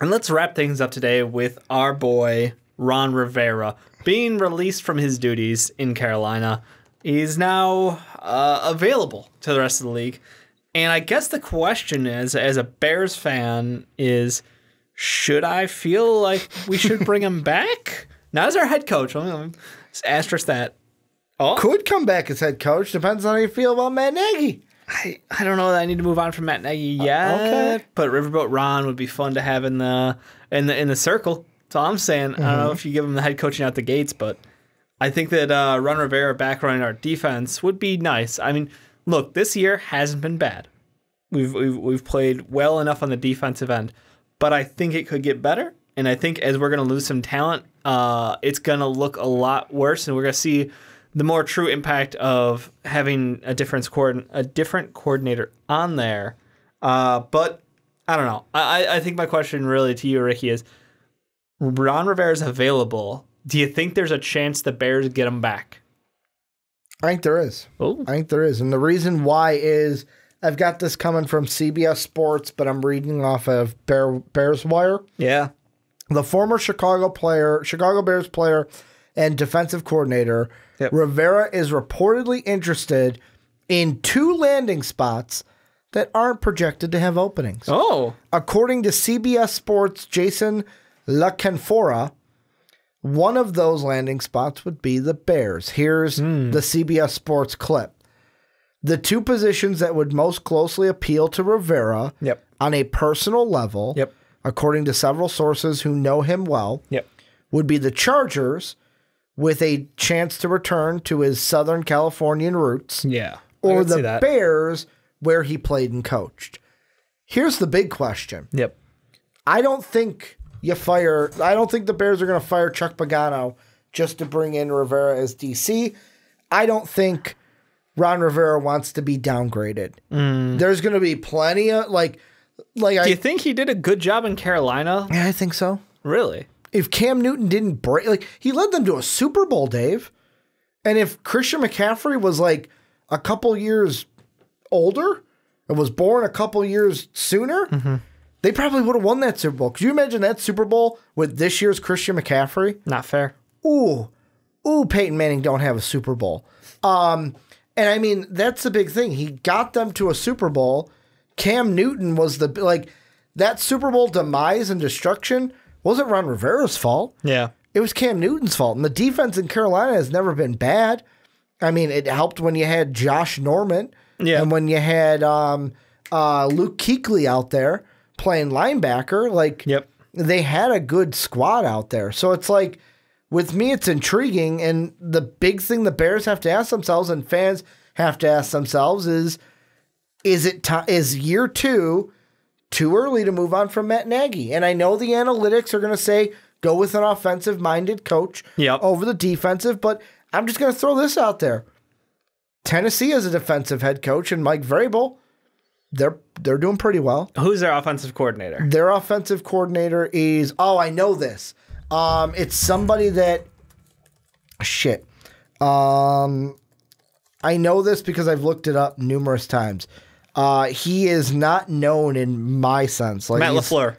And let's wrap things up today with our boy Ron Rivera being released from his duties in Carolina. He's now uh, available to the rest of the league. And I guess the question is, as a Bears fan, is should I feel like we should bring him back? Not as our head coach. Let me asterisk that. Oh, Could come back as head coach. Depends on how you feel about Matt Nagy. I, I don't know that I need to move on from Matt Nagy yet. okay. But Riverboat Ron would be fun to have in the in the in the circle. That's all I'm saying. I don't know if you give him the head coaching out the gates, but I think that uh, Ron Rivera back running our defense would be nice. I mean, look, this year hasn't been bad. We've we've we've played well enough on the defensive end, but I think it could get better. And I think as we're going to lose some talent, uh, it's going to look a lot worse, and we're going to see the more true impact of having a different coordin- a different coordinator on there. Uh, but I don't know. I, I- I think my question really to you, Ricky, is Ron Rivera's available. Do you think there's a chance the Bears get him back? I think there is. Oh, I think there is. And the reason why is I've got this coming from CBS Sports, but I'm reading off of Bear, Bears Wire. yeah. The former Chicago player, Chicago Bears player, and defensive coordinator, Yep. Rivera is reportedly interested in two landing spots that aren't projected to have openings. Oh, According to CBS Sports' Jason La Canfora, one of those landing spots would be the Bears. Here's Hmm. the CBS Sports clip. The two positions that would most closely appeal to Rivera Yep. on a personal level, Yep. according to several sources who know him well, yep. would be the Chargers with a chance to return to his Southern Californian roots Yeah. or the Bears where he played and coached. Here's the big question. Yep. I don't think you fire. I don't think the Bears are going to fire Chuck Pagano just to bring in Rivera as DC. I don't think Ron Rivera wants to be downgraded. Mm. There's going to be plenty of like, like Do you I. think he did a good job in Carolina? Yeah, I think so. Really? If Cam Newton didn't break, like he led them to a Super Bowl, Dave, and if Christian McCaffrey was like a couple years older and was born a couple years sooner, they probably would have won that Super Bowl. Could you imagine that Super Bowl with this year's Christian McCaffrey? Not fair. Ooh, ooh, Peyton Manning don't have a Super Bowl. Um, and I mean that's the big thing. He got them to a Super Bowl. Cam Newton was the like that Super Bowl demise and destruction wasn't Ron Rivera's fault. Yeah. It was Cam Newton's fault. And the defense in Carolina has never been bad. I mean, it helped when you had Josh Norman Yeah. and when you had um, uh, Luke Kuechly out there playing linebacker. Like, Yep. they had a good squad out there. So it's like, with me, it's intriguing. And the big thing the Bears have to ask themselves and fans have to ask themselves is, is it ti is year two too early to move on from Matt Nagy? And I know the analytics are going to say go with an offensive minded coach Yep. over the defensive, but I'm just going to throw this out there. Tennessee has a defensive head coach and Mike Vrabel. They're they're doing pretty well. Who's their offensive coordinator? Their offensive coordinator is oh, I know this. Um, it's somebody that shit. Um, I know this because I've looked it up numerous times. Uh, he is not known in my sense. Like Matt LaFleur.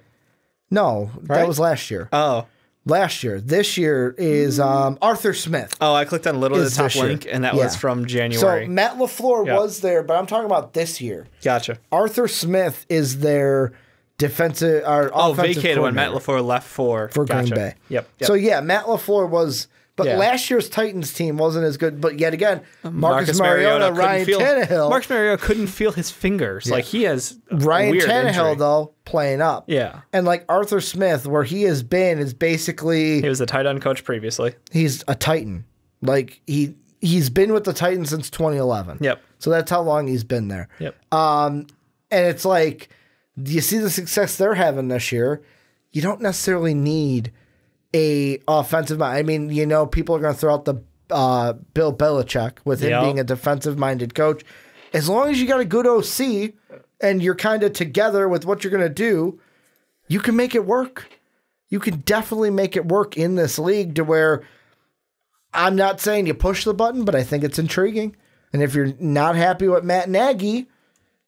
No, that was last year. Oh. last year. This year is um, Arthur Smith. Oh, I clicked on a little of the top link, and that Yeah. was from January. So Matt LaFleur Yeah. was there, but I'm talking about this year. gotcha. Arthur Smith is their defensive or Oh, offensive vacated when Matt LaFleur left for for gotcha. Green Bay. Yep. yep. So yeah, Matt LaFleur was, but Yeah. last year's Titans team wasn't as good. But yet again, Marcus, Mariota, couldn't Ryan feel, Tannehill, Marcus Mariota couldn't feel his fingers. Like he has a Ryan weird Tannehill injury. though playing up. Yeah. and like Arthur Smith, where he has been is basically He was the tight end coach previously. he's a Titan. Like he he's been with the Titans since 2011. Yep. So that's how long he's been there. Yep. Um, and it's like, do you see the success they're having this year? You don't necessarily need a offensive mind. I mean, you know, people are going to throw out the uh, Bill Belichick with him being a defensive minded coach. As long as you got a good OC and you're kind of together with what you're going to do, you can make it work. You can definitely make it work in this league to where I'm not saying you push the button, but I think it's intriguing. And if you're not happy with Matt Nagy,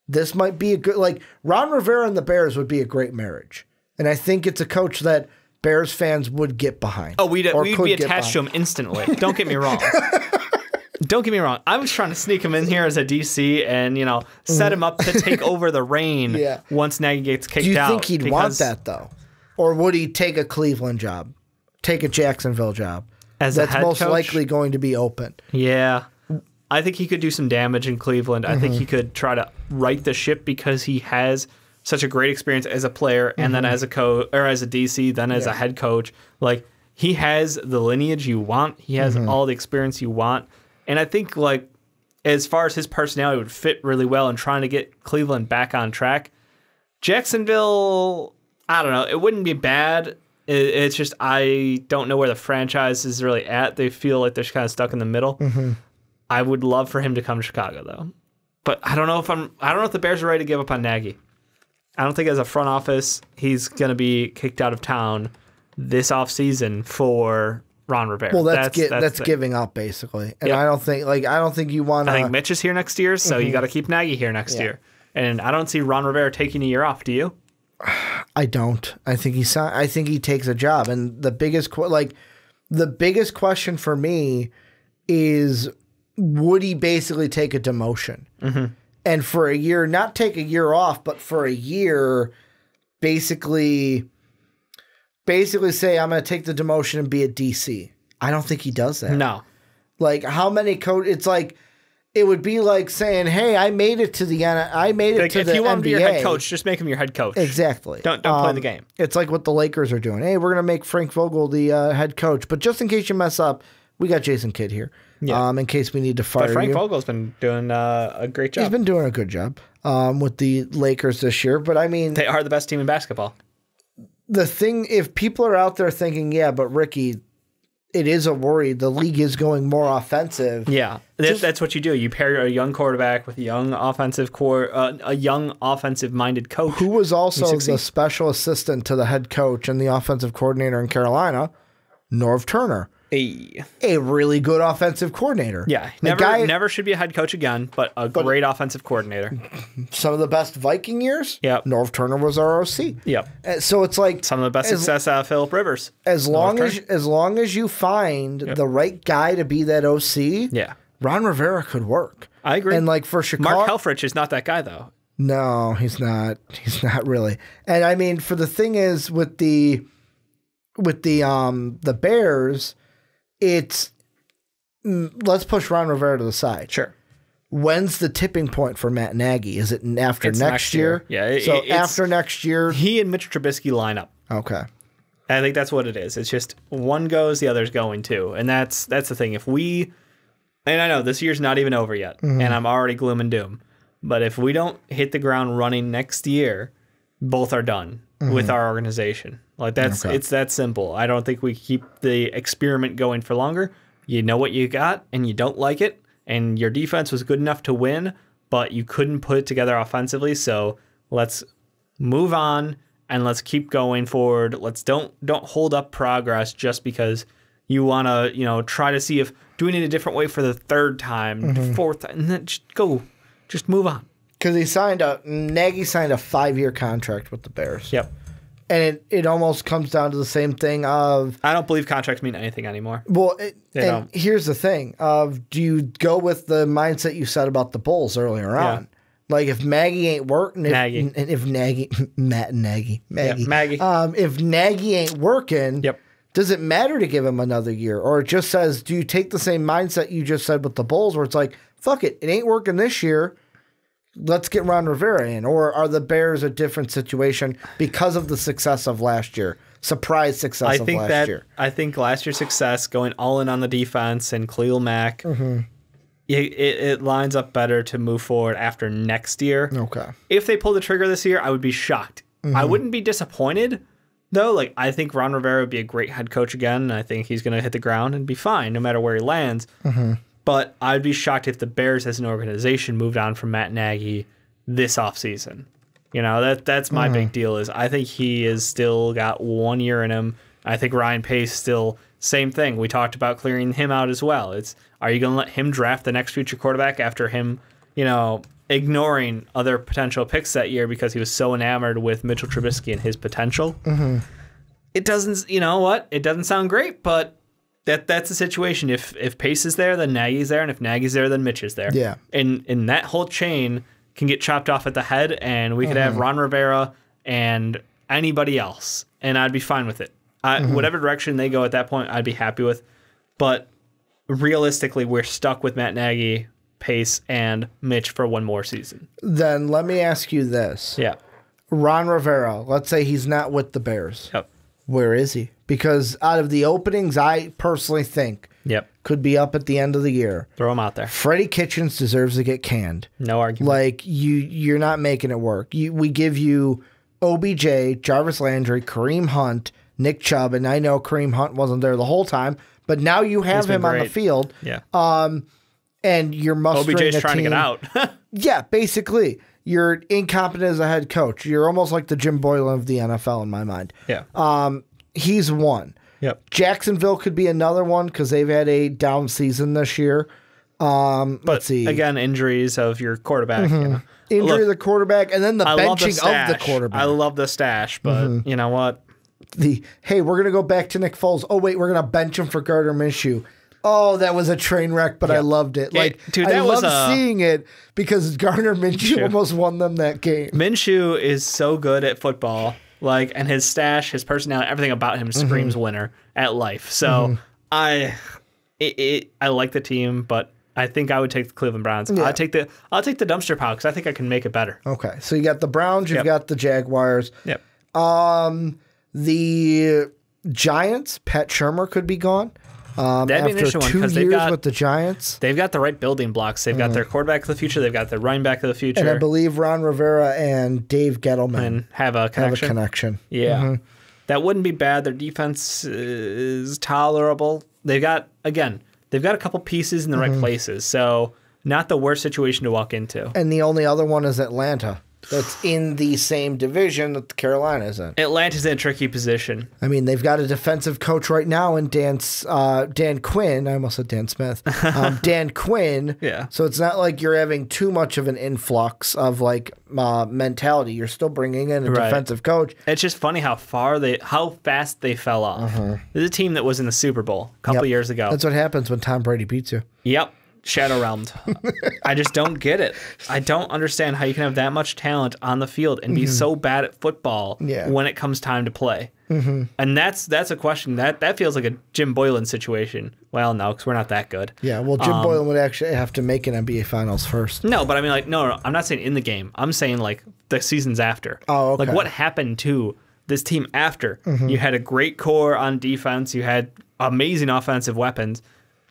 this might be a good like Ron Rivera and the Bears would be a great marriage. and I think it's a coach that Bears fans would get behind. Oh, we'd, we'd be attached to him instantly. Don't get me wrong. Don't get me wrong. I was trying to sneak him in here as a DC and you know set him up to take over the reign Mm-hmm. Yeah. once Nagy gets kicked out. Do you out. think he'd want that though, or would he take a Cleveland job, take a Jacksonville job? As That's most coach? likely going to be open. Yeah. I think he could do some damage in Cleveland. I Mm-hmm. think he could try to right the ship because he has such a great experience as a player and then Mm-hmm. as a coach or as a DC, then as a head coach. Like he has the lineage you want. He has Mm-hmm. all the experience you want. And I think like as far as his personality would fit really well in trying to get Cleveland back on track. Jacksonville, I don't know, it wouldn't be bad. It, it's just I don't know where the franchise is really at. They feel like they're kind of stuck in the middle. I would love for him to come to Chicago though, but I don't know if I'm. I don't know if the Bears are ready to give up on Nagy. I don't think as a front office he's going to be kicked out of town this offseason for Ron Rivera. Well, that's that's, that's the- giving up basically, and Yeah. I don't think like I don't think you want I think. Mitch is here next year, so you got to keep Nagy here next Mm-hmm. Yeah. year. And I don't see Ron Rivera taking a year off. Do you? I don't. I think he. si- I think he takes a job, and the biggest like the biggest question for me is would he basically take a demotion? Mm-hmm. And for a year, not take a year off, but for a year, basically, basically say I'm going to take the demotion and be a DC. I don't think he does that. No. Like how many coach? It's like it would be like saying, "Hey, I made it to the N- I made it Like, to if the you want to be your head NBA." coach, just make him your head coach. Exactly. Don't- don't play Um, the game. It's like what the Lakers are doing. Hey, we're gonna make Frank Vogel the uh, head coach, but just in case you mess up, we got Jason Kidd here. Yeah. Um, in case we need to fire But Frank you. Vogel's been doing uh, a great He's job. been doing a good job um, with the Lakers this year. But I mean, they are the best team in basketball. the thing, if people are out there thinking, yeah, but Ricky, it is a worry. The league is going more offensive. Yeah, that, that's what you do. You pair a young quarterback with a young offensive core, uh, a young offensive-minded coach. Who was also the special assistant to the head coach and the offensive coordinator in Carolina, Norv Turner, Hey. a really good offensive coordinator. Yeah, the never, guy, never should be a head coach again, but a great offensive coordinator. some of the best Viking years. Yep. Norv Turner was our OC. Yep, Uh, So it's like some of the best as, success out of Philip Rivers. as long Norv as Turner. as long as you find the right guy to be that OC, Yeah, Ron Rivera could work. I agree. And like for Chicago, Mark Helfrich is not that guy though. no, he's not. He's not really. And I mean, for the thing is with the with the um the Bears, it's mm, let's push Ron Rivera to the side. Sure. When's the tipping point for Matt Nagy? Is it after next, next year? year. Yeah, it- so after next year, He and Mitch Trubisky line up. okay. I think that's what it is. It's just one goes, the other's going too, and that's that's the thing. If we, and I know this year's not even over yet, Mm-hmm. and I'm already gloom and doom, but if we don't hit the ground running next year, both are done with our organization. Like that's Mm-hmm. Okay. it's that simple. I don't think we keep the experiment going for longer. You know what you got, and you don't like it, and your defense was good enough to win, but you couldn't put it together offensively. So let's move on and let's keep going forward. Let's don't don't hold up progress just because you want to, you know, try to see if doing it a different way for the third time, fourth, and then just go, just move on. Because he signed a Nagy signed a five year contract with the Bears. Yep. And it, it almost comes down to the same thing of I don't believe contracts mean anything anymore. well it, and don't. here's the thing of do you go with the mindset you said about the Bulls earlier on? Like if Maggie ain't working, if, Nagy. and if Nagy, Matt and Nagy, Maggie, Maggie. um, if Nagy ain't working, Yep. does it matter to give him another year, or it just says, do you take the same mindset you just said with the Bulls, where it's like, fuck it, it ain't working this year, let's get Ron Rivera in, or are the Bears a different situation because of the success of last year, surprise success I of think last that year? I think last year's success going all in on the defense and Khalil Mack, Mm-hmm. it, it, it lines up better to move forward after next year. Okay, if they pull the trigger this year, I would be shocked. Mm-hmm. I wouldn't be disappointed though. Like I think Ron Rivera would be a great head coach again. And I think he's going to hit the ground and be fine no matter where he lands. Mm-hmm. But I'd be shocked if the Bears as an organization moved on from Matt Nagy this offseason. You know, that that's my Mm-hmm. big deal is I think he is still got one year in him. I think Ryan Pace still same thing. We talked about clearing him out as well. It's are you going to let him draft the next future quarterback after him, you know, ignoring other potential picks that year because he was so enamored with Mitchell Trubisky and his potential. Mm-hmm. It doesn't, you know what? It doesn't sound great, but that that's the situation. If if Pace is there, then Nagy's there, and if Nagy's there, then Mitch is there. Yeah. and and that whole chain can get chopped off at the head, and we could Mm-hmm. have Ron Rivera and anybody else, and I'd be fine with it. I, Mm-hmm. Whatever direction they go at that point, I'd be happy with. But realistically, we're stuck with Matt Nagy, Pace, and Mitch for one more season. Then let me ask you this: Yeah. Ron Rivera. Let's say he's not with the Bears. Yep. Where is he? Because out of the openings, I personally think Yep. could be up at the end of the year. Throw him out there. Freddie Kitchens deserves to get canned. No argument. Like you, you're not making it work. You, we give you OBJ, Jarvis Landry, Kareem Hunt, Nick Chubb, and I know Kareem Hunt wasn't there the whole time, but now you have him on the field, yeah. Um, and you're mustering OBJ's a trying to team- get out. Yeah, basically, you're incompetent as a head coach. You're almost like the Jim Boylen of the NFL in my mind. yeah. He's one. yep. Jacksonville could be another one because they've had a down season this year. Um, But let's see. again, injuries of your quarterback. You know. Injury Look, of the quarterback, and then the I love the benching of the quarterback. I love the stash, but you know what? the hey, we're gonna go back to Nick Foles. Oh wait, we're gonna bench him for Gardner Minshew. Oh, that was a train wreck, but I loved it. Like, dude, I loved a- seeing it because Gardner Minshew Minshew. almost won them that game. Minshew is so good at football, like, and his stash, his personality, everything about him Mm-hmm. screams winner at life. So I, it, it, I like the team, but I think I would take the Cleveland Browns. Yeah. I'll take the, I'll take the dumpster pile because I think I can make it better. Okay, so you got the Browns, you've Yep. got the Jaguars, Yep. the Giants. Pat Shurmur could be gone um, That'd be an after interesting one, two 'cause they've years got- with the Giants. They've got the right building blocks. They've got their quarterback of the future. They've got their running back of the future. And I believe Ron Rivera and Dave Gettleman and have a have a connection. connection. Yeah. Mm-hmm. That wouldn't be bad. Their defense is tolerable. They've got again, they've got a couple pieces in the Mm-hmm. right places. So not the worst situation to walk into. And the only other one is Atlanta. That's in the same division that the Carolina's in. Atlanta's in a tricky position. I mean, they've got a defensive coach right now in Dan uh, Dan Quinn. I almost said Dan Smith. Um, Dan Quinn. Yeah. So it's not like you're having too much of an influx of like uh, mentality. You're still bringing in a Right. defensive coach. It's just funny how far they, how fast they fell off. This is a team that was in the Super Bowl a couple. Yep. years ago. That's what happens when Tom Brady beats you. Yep. Shadow realmed. I just don't get it. I don't understand how you can have that much talent on the field and be so bad at football Mm-hmm. Yeah. when it comes time to play. Mm-hmm. And that's that's a question that that feels like a Jim Boylen situation. Well, no, because we're not that good. Yeah. Well, Jim Um, Boylen would actually have to make an NBA Finals first. No, but I mean, like, no, no, I'm not saying in the game. I'm saying like the seasons after. Oh, okay. Like what happened to this team after? Mm-hmm. You had a great core on defense. You had amazing offensive weapons,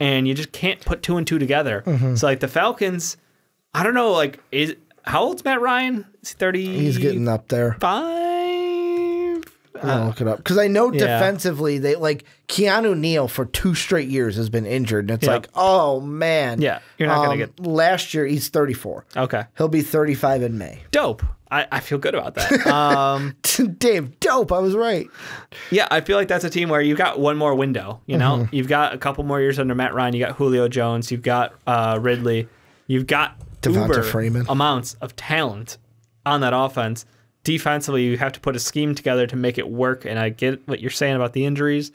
and you just can't put two and two together. Mm-hmm. So like the Falcons, I don't know. Like, is how old's Matt Ryan? Is he thirty? He's getting up there. five. I'll look it up because I know yeah. defensively they like Keanu Neal for two straight years has been injured, and it's Yeah. like, oh man, Yeah, you're not gonna Um, get- Last year he's 34. Okay, He'll be 35 in May. dope. I, I feel good about that. Um, Dave, dope. I was right. Yeah, I feel like that's a team where you've got one more window. You know, Mm-hmm. you've got a couple more years under Matt Ryan. You got Julio Jones. You've got uh, Ridley. You've got Devonta Freeman. amounts of talent on that offense. Defensively, you have to put a scheme together to make it work. And I get what you're saying about the injuries.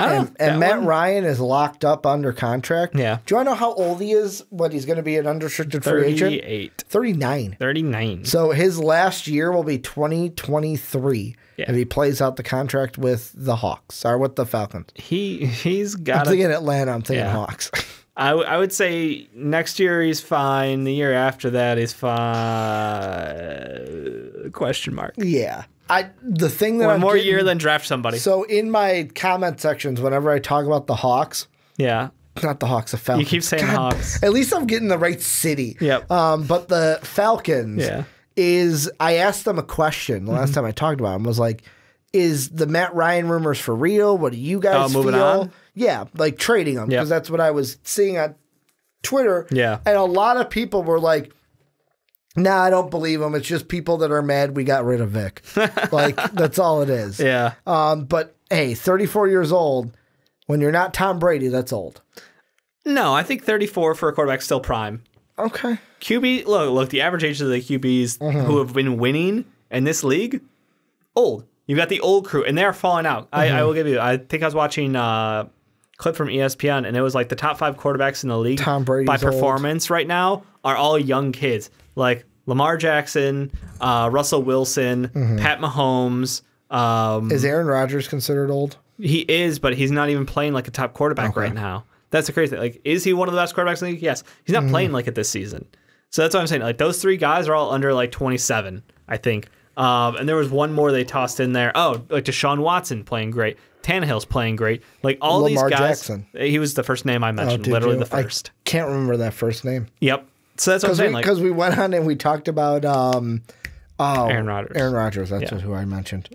And, and Matt one- Ryan is locked up under contract. Yeah. Do you want to know how old he is? What he's going to be an unrestricted free agent? 38, 39. 39. So his last year will be 2023 Yeah. if he plays out the contract with the Hawks or with the Falcons. He he's I'm got a thinking Atlanta. I'm thinking Yeah. Hawks. I, w- I would say next year he's fine. The year after that he's fine. Question mark. yeah. I the thing that One I'm more getting- year than draft somebody. So in my comment sections, whenever I talk about the Hawks, yeah. not the Hawks, the Falcons. You keep saying God, Hawks. At least I'm getting the right city. Yep. Um, but the Falcons Yeah. is I asked them a question the Mm-hmm. last time I talked about them was like, is the Matt Ryan rumors for real? What do you guys Oh, moving feel? on? Yeah, like trading them Yep. because that's what I was seeing on Twitter. Yeah. and a lot of people were like. Nah, I don't believe them. It's just people that are mad we got rid of Vic. like that's all it is. Yeah. Um, but hey, 34 years old, when you're not Tom Brady, that's old. No, I think 34 for a quarterback still prime. Okay. QB, look, look, the average age of the QBs Mm-hmm. who have been winning in this league, old. You've got the old crew, and they're falling out. I, Mm-hmm. I will give you. I think I was watching uh, clip from ESPN, and it was like the top five quarterbacks in the league Tom Brady's by old. performance right now are all young kids, like Lamar Jackson, uh, Russell Wilson, Mm-hmm. Pat Mahomes. Um, Is Aaron Rodgers considered old? he is, but he's not even playing like a top quarterback right now. That's the crazy thing. Like, is he one of the best quarterbacks in the league? Yes. He's Mm-hmm. not playing like it this season. So that's what I'm saying. Like those three guys are all under like 27, I think. Um, and there was one more they tossed in there. Oh, like Deshaun Watson playing great. Tannehill's playing great. Like all Lamar these guys. Jackson. He was the first name I Oh, mentioned. did literally you? the first. I can't remember that first name. Yep. So that's what I'm Because we, Like we went on and we talked about um, oh, Aaron Rodgers. Aaron Rodgers. That's Yeah. who I mentioned.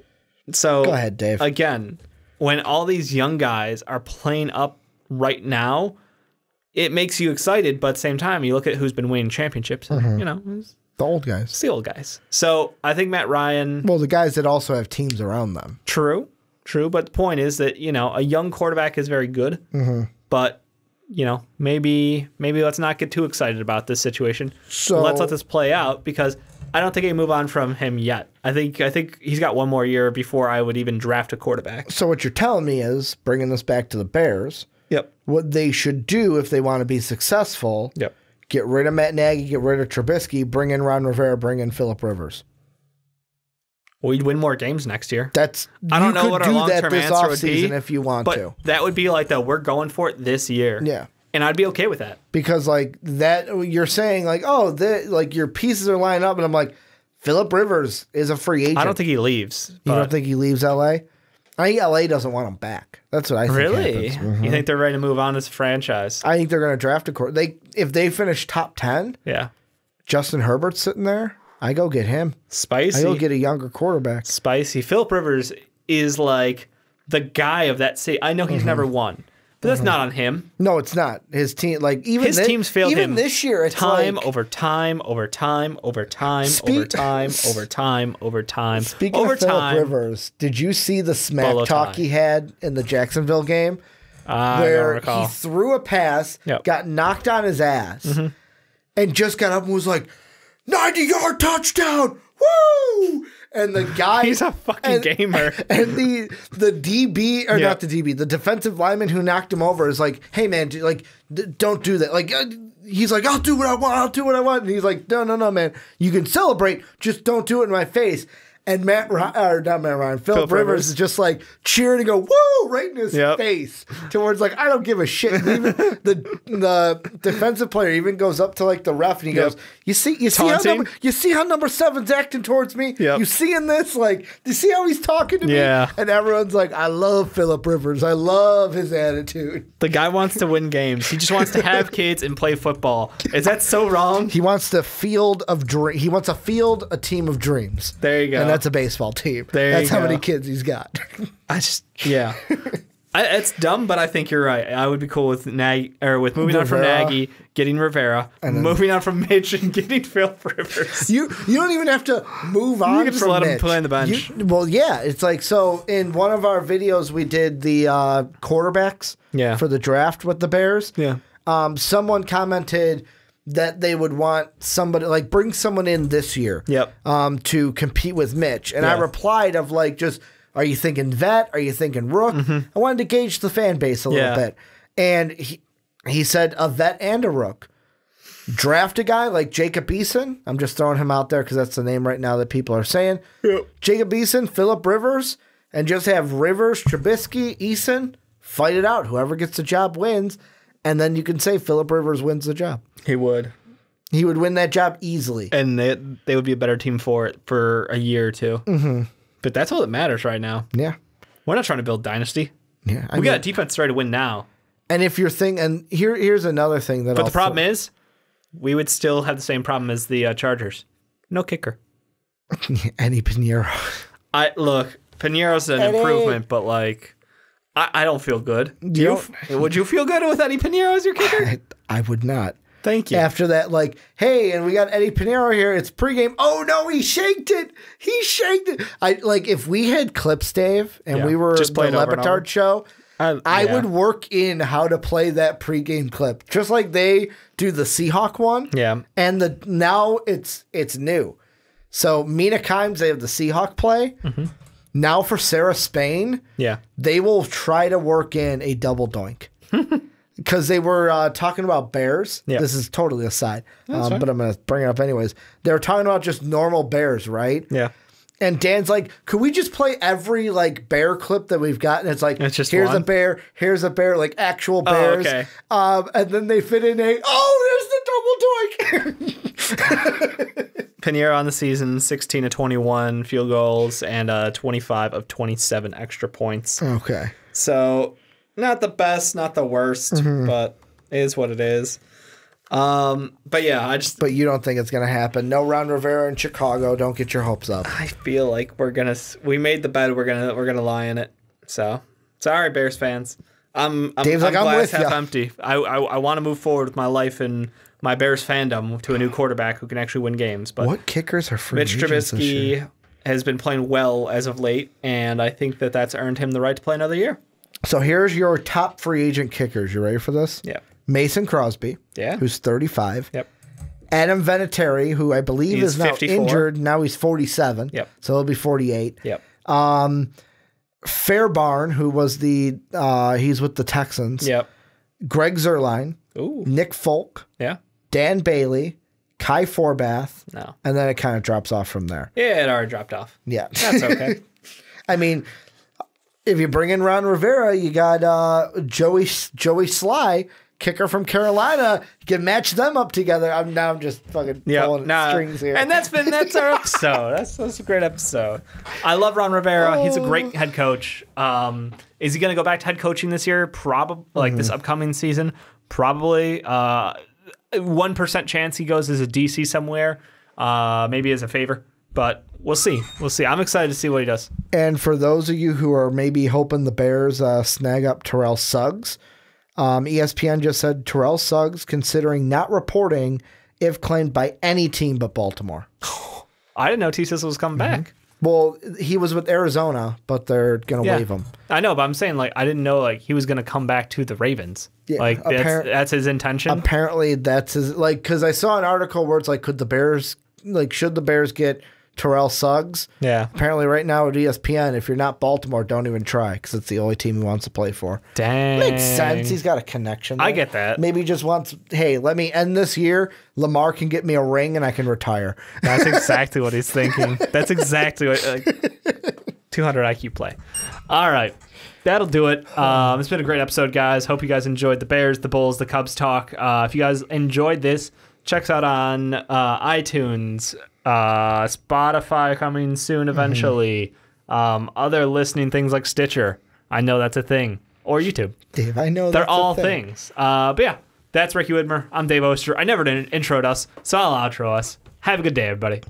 So Go ahead, Dave. Again, when all these young guys are playing up right now, it makes you excited. But at the same time, you look at who's been winning championships. And, Mm-hmm. You know, The old guys. it's the old guys. So I think Matt Ryan. Well, the guys that also have teams around them. True, true. But the point is that you know a young quarterback is very good. Mm-hmm. But you know maybe maybe let's not get too excited about this situation. So- let's let this play out because. I don't think I move on from him yet. I think I think he's got one more year before I would even draft a quarterback. So what you're telling me is, bringing this back to the Bears, Yep. what they should do if they want to be successful, Yep. get rid of Matt Nagy, get rid of Trubisky, bring in Ron Rivera, bring in Philip Rivers. We'd win more games next year. That's I don't know could what our do long term answer would be if you want but to. that would be like the we're going for it this year. Yeah. and I'd be okay with that. because like that you're saying like oh the like your pieces are lining up and I'm like Philip Rivers is a free agent. I don't think he leaves. you don't think he leaves LA. I think LA doesn't want him back. That's what I think. really. happens. Mhm. You think they're ready to move on as a franchise? I think they're going to draft a court. They if they finish top ten, yeah, Justin Herbert's sitting there. I go get him. Spicy. I go get a younger quarterback. spicy. Philip Rivers is like the guy of that city. I know Mm-hmm. he's never won, but that's not on him. No, it's not his team. Like even His thi- teams failed even him this year. It's time like, over time over time over time over time over time over time Speaking over of Philip time. Rivers, did you see the smack talk time. he had in the Jacksonville game? I don't where he threw a pass, Yep. Mm-hmm. got knocked on his ass, and just got up and was like, 90 yard touchdown! Woo! And the guy He's a fucking and- gamer. And the the DB or Yeah. not the DB, the defensive lineman who knocked him over is like, "Hey man, do, like d- don't do that." Like uh, he's like, "I'll do what I want. I'll do what I want." And he's like, "No, no, no, man. You can celebrate, just don't do it in my face." And Matt Ryan, or not Matt Ryan, Philip Philip Rivers, Rivers. is just like cheering and go, "Woo!" right in his Yep. face towards like, "I don't give a shit." And even the the defensive player even goes up to like the ref and he Yep. goes, "You see, you see how number, you see how number seven's acting towards me. Yep. You seeing this? Like, you see how he's talking to Yeah. me?" And everyone's like, "I love Philip Rivers. I love his attitude. The guy wants to win games. He just wants to have kids and play football. Is that so wrong? He wants the field of dream. He wants a field, a team of dreams. There you go. That's a baseball team. There that's how go. many kids he's got. I just yeah. I, it's dumb, but I think you're right. I would be cool with Nag or with moving on from Rivera. Nagy, getting Rivera, moving on from Mitch, and getting Phil Rivers. You you don't even have to move on. can just let him play on the bench. You- well, yeah, it's like so. In one of our videos, we did the uh, quarterbacks. Yeah. For the draft with the Bears. Yeah. Um, someone commented that they would want somebody like bring someone in this year. Yep. Um, to compete with Mitch, and I replied of like just. Are you thinking vet? Are you thinking rook? I wanted to gauge the fan base a little Mm-hmm. Bit, and he he said a vet and a rook draft a guy like Jacob Eason. I'm just throwing him out there because that's the name right now that people are saying. Jacob Eason, Philip Rivers, and just have Rivers, Trubisky, Eason fight it out. Whoever gets the job wins, and then you can say Philip Rivers wins the job. He would, He would win that job easily. and they they would be a better team for it for a year or 2 Mm-hmm. But that's all that matters right now. Yeah, We're not trying to build dynasty. yeah. I We mean, got a defense ready to win now. and if you're thinking, and here here's another thing that. I But the problem is, we would still have the same problem as the uh, Chargers. No kicker. Any Eddy Pineiro. I look, Pineiro's an Eddie. improvement, but like, I, I don't feel good. Do You you? would you feel good with Eddy Pineiro as your kicker? I, I would not. Thank you. after that, like, hey, and we got Eddy Pineiro here. It's pregame. Oh no, he shaked it. He shaked it. I like if we had clips, Dave, and Yeah, we were just the play it over and Le Batard over. show. I, I yeah. would work in how to play that pregame clip, just like they do the Seahawk one. Yeah. and the now it's it's new. So Mina Kimes, they have the Seahawk play. Mm-hmm. Now for Sarah Spain, Yeah. they will try to work in a double doink. Because they were uh, talking about bears. Yeah. This is totally aside, um, but I'm going to bring it up anyways. They were talking about just normal bears, right? Yeah. And Dan's like, could we just play every like bear clip that we've got? And it's like, It's just here's a bear, here's a bear, like actual bears. okay. Um, and then they fit in a, oh, there's the double doink. Pineiro on the season, 16 to 21 field goals and uh, 25 of 27 extra points. okay. So, not the best, not the worst, Mm-hmm. but is what it is. Um, but yeah, I just But you don't think it's going to happen. No Ron Rivera in Chicago. Don't get your hopes up. I feel like we're gonna we made the bed, we're gonna we're gonna lie in it. So sorry, Bears fans. I'm I'm, Dave's I'm like, I'm with half ya. empty. I I, I want to move forward with my life and my Bears fandom to a new quarterback who can actually win games. But What kickers are free Mitch agents this year? Trubisky has been playing well as of late, and I think that that's earned him the right to play another year. So here's your top free agent kickers. You ready for this? Yeah. Mason Crosby, Yeah. who's 35. Yep. Adam Vinatieri, who I believe He's is now 54. injured. Now he's 47. Yep. So he'll be 48. Yep. Fairbairn, who was the uh, he's with the Texans. Yep. Greg Zuerlein, Ooh. Nick Folk, Yeah. Dan Bailey, Kai Forbath, No. and then it kind of drops off from there. Yeah, it already dropped off. Yeah. That's okay. I mean, if you bring in Ron Rivera, you got uh, Joey Joey Sly, kicker from Carolina. You can match them up together. I'm now I'm just fucking Yeah, pulling nah. strings here. And that's been that's our episode. That's that's a great episode. I love Ron Rivera. He's a Oh. great head coach. Um, is he going to go back to head coaching this year? Probably, like this Mm-hmm. upcoming season. Probably. Uh, one percent chance he goes as a DC somewhere. Uh, maybe as a favor, but we'll see. We'll see. I'm excited to see what he does. And for those of you who are maybe hoping the Bears uh, snag up Terrell Suggs, um, ESPN just said Terrell Suggs considering not reporting if claimed by any team but Baltimore. I didn't know T-Sizzle was coming Mm-hmm. back. Well, he was with Arizona, but they're gonna Yeah. waive him. I know, but I'm saying like I didn't know like he was gonna come back to the Ravens. Yeah, like that's that's his intention. Apparently, that's his like because I saw an article where it's like, could the Bears like should the Bears get Terrell Suggs? yeah. Apparently, right now at ESPN, if you're not Baltimore, don't even try because it's the only team he wants to play for. Dang. Makes sense. He's got a connection. I get that. Maybe he just wants, hey, let me end this year. Lamar can get me a ring and I can retire. That's exactly what he's thinking. That's exactly what like, 200 IQ play. All right. That'll do it. Um, it's been a great episode, guys. Hope you guys enjoyed the Bears, the Bulls, the Cubs talk. Uh, if you guys enjoyed this, check us out on uh, iTunes, uh, Spotify coming soon eventually, um, other listening things like Stitcher. I know that's a thing. Or YouTube. Dave, I know They're that's a all thing. things. Uh, but yeah, that's Ricky Widmer. I'm Dave Oster. I never did introed us, so I'll outro us. Have a good day, everybody.